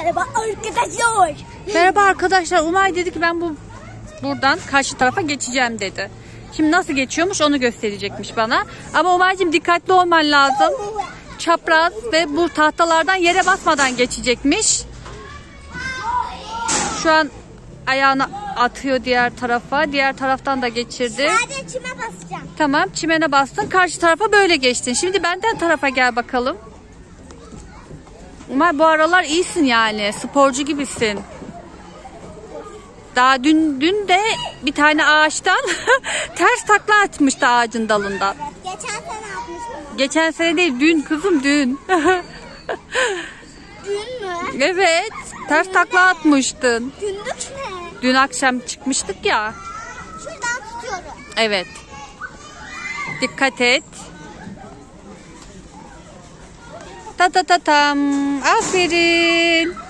Merhaba arkadaşlar. Merhaba arkadaşlar. Umay dedi ki ben bu buradan karşı tarafa geçeceğim dedi. Şimdi nasıl geçiyormuş onu gösterecekmiş bana. Ama Umay'cığım dikkatli olman lazım. Çapraz ve bu tahtalardan yere basmadan geçecekmiş. Şu an ayağını atıyor diğer tarafa. Diğer taraftan da geçirdi. Sadece çime basacağım. Tamam çimene bastın. Karşı tarafa böyle geçtin. Şimdi benden tarafa gel bakalım. Umay bu aralar iyisin yani. Sporcu gibisin. Daha dün dün de bir tane ağaçtan ters takla atmıştı ağacın dalından. Geçen sene yapmıştım. Geçen sene değil dün kızım dün. Dün mü? evet ters takla atmıştın. Günlük ne? Dün akşam çıkmıştık ya. Şuradan tutuyorum. Evet. Dikkat et. Ta ta ta tam. Aferin.